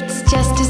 It's just as